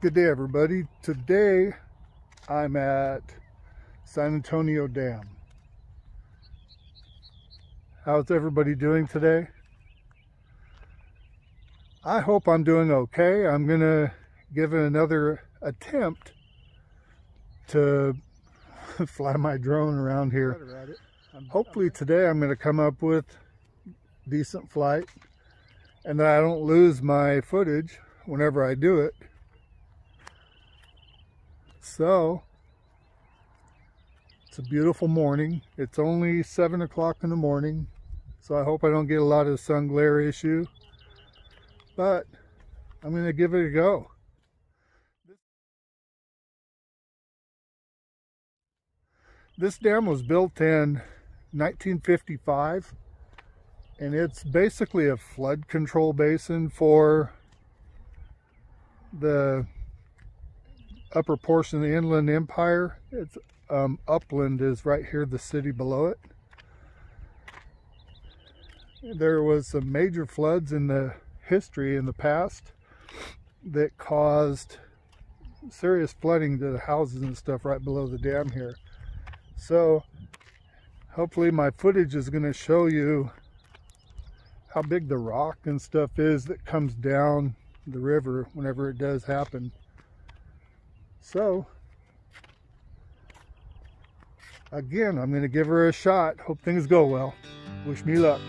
Good day, everybody. Today I'm at San Antonio Dam. How's everybody doing today? I hope I'm doing okay. I'm going to give it another attempt to fly my drone around here. Hopefully today I'm going to come up with decent flight and that I don't lose my footage whenever I do it. So, it's a beautiful morning. It's only 7 o'clock in the morning, so I hope I don't get a lot of sun glare issue. But I'm going to give it a go. This dam was built in 1955 and it's basically a flood control basin for the upper portion of the Inland Empire. It's um, upland is right here, the city below it. There was some major floods in the history in the past that caused serious flooding to the houses and stuff right below the dam here. So hopefully my footage is going to show you how big the rock and stuff is that comes down the river whenever it does happen. So, again, I'm going to give her a shot. Hope things go well. Wish me luck.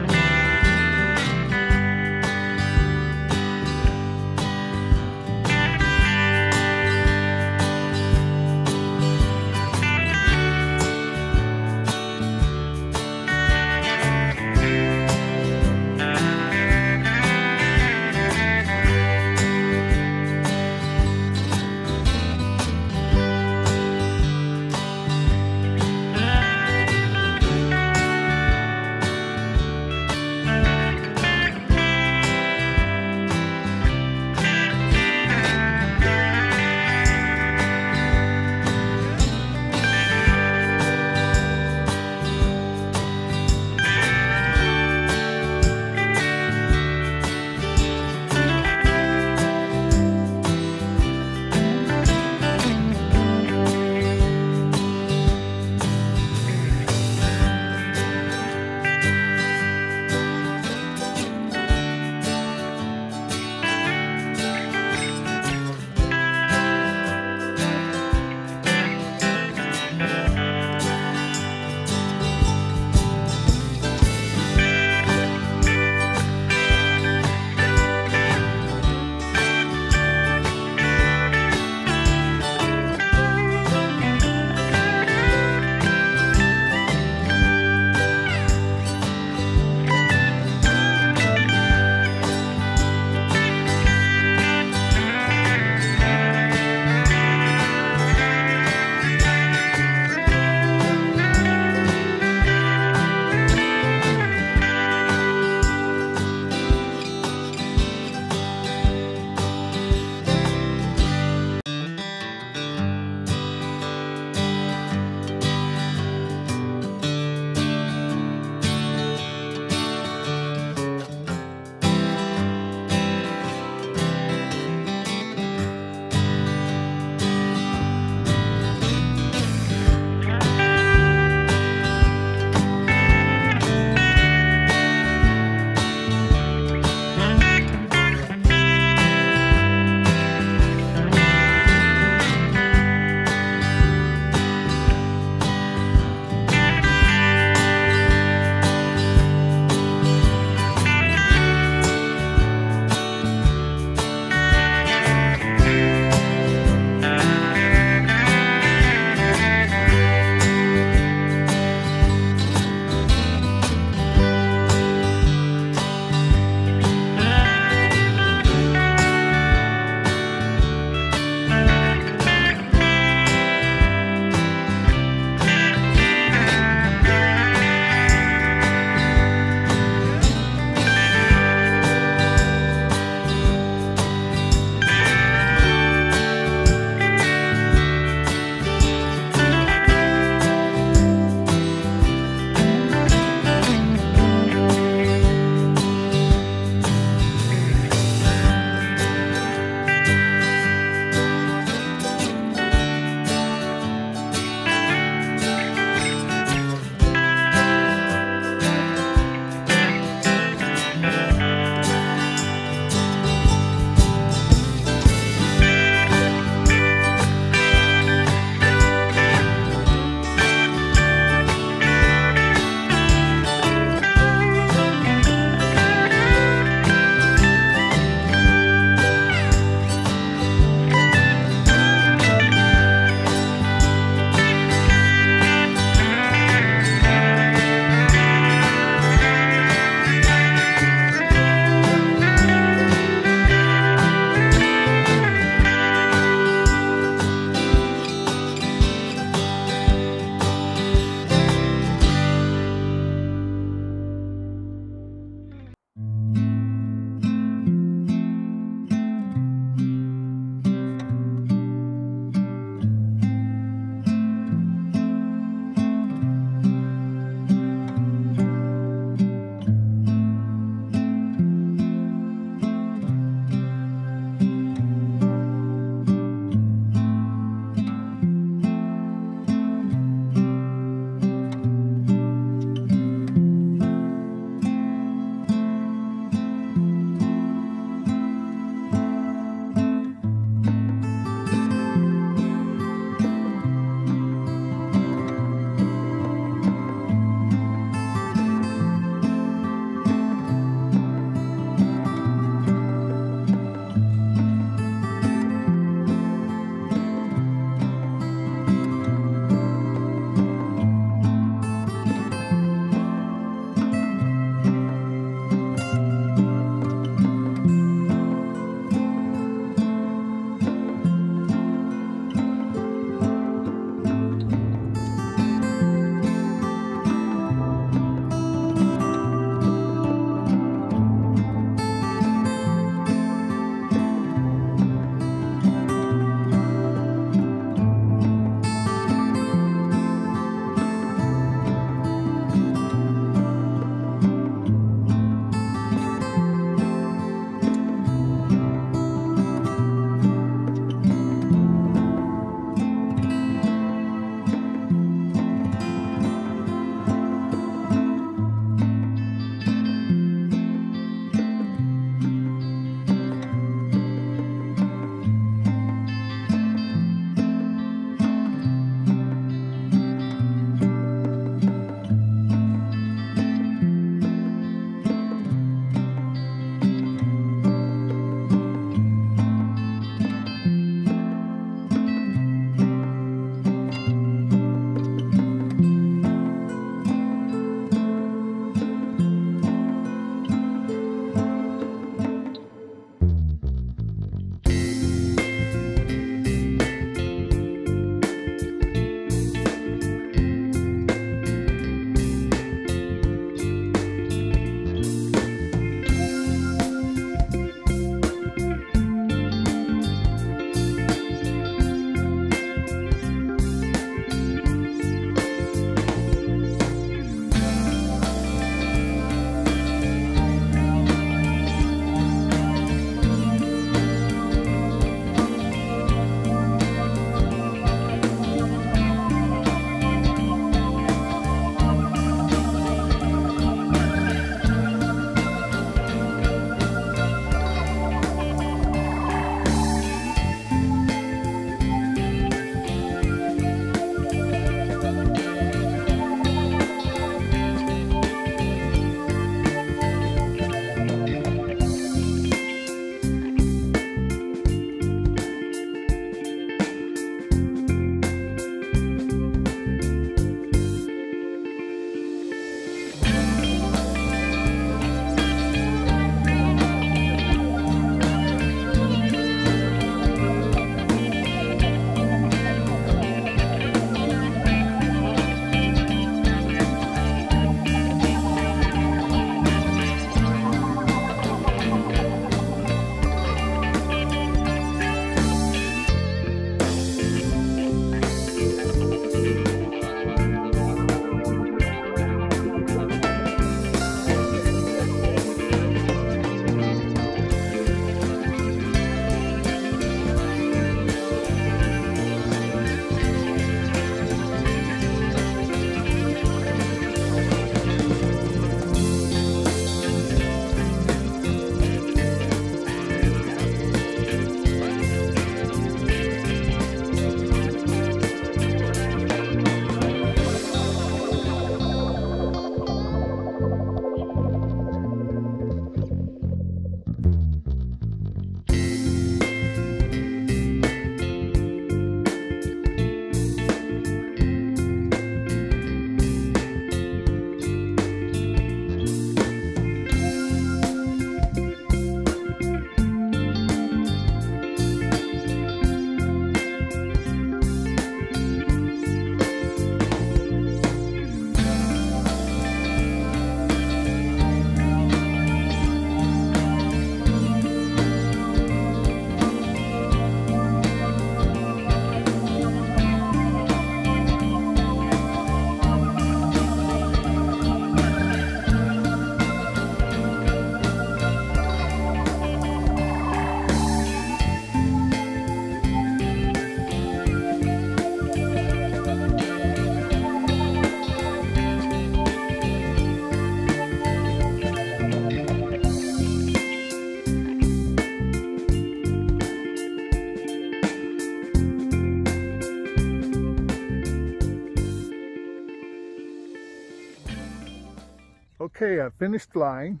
Okay, I finished flying.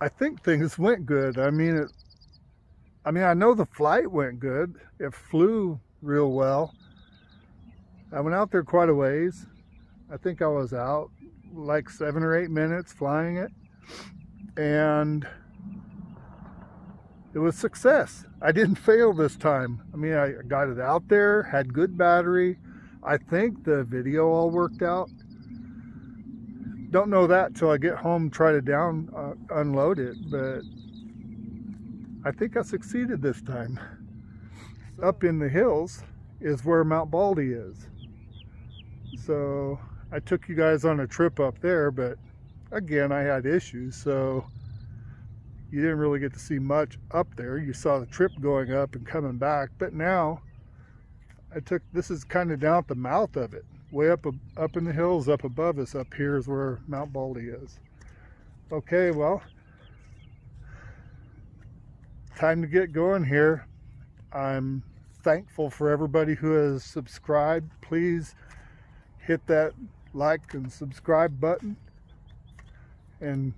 I think things went good. I mean, it. I mean, I know the flight went good. It flew real well. I went out there quite a ways. I think I was out like seven or eight minutes flying it. And it was success. I didn't fail this time. I mean, I got it out there, had good battery. I think the video all worked out. Don't know that till I get home, try to down uh, unload it, but I think I succeeded this time. Up in the hills is where Mount Baldy is. So I took you guys on a trip up there, but again, I had issues, so you didn't really get to see much up there. You saw the trip going up and coming back, but now I took, this is kind of down at the mouth of it, way up, up in the hills up above us. Up here is where Mount Baldy is. Okay, well, time to get going here. I'm thankful for everybody who has subscribed. Please hit that like and subscribe button and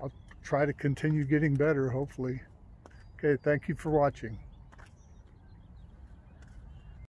I'll try to continue getting better hopefully. Okay, thank you for watching.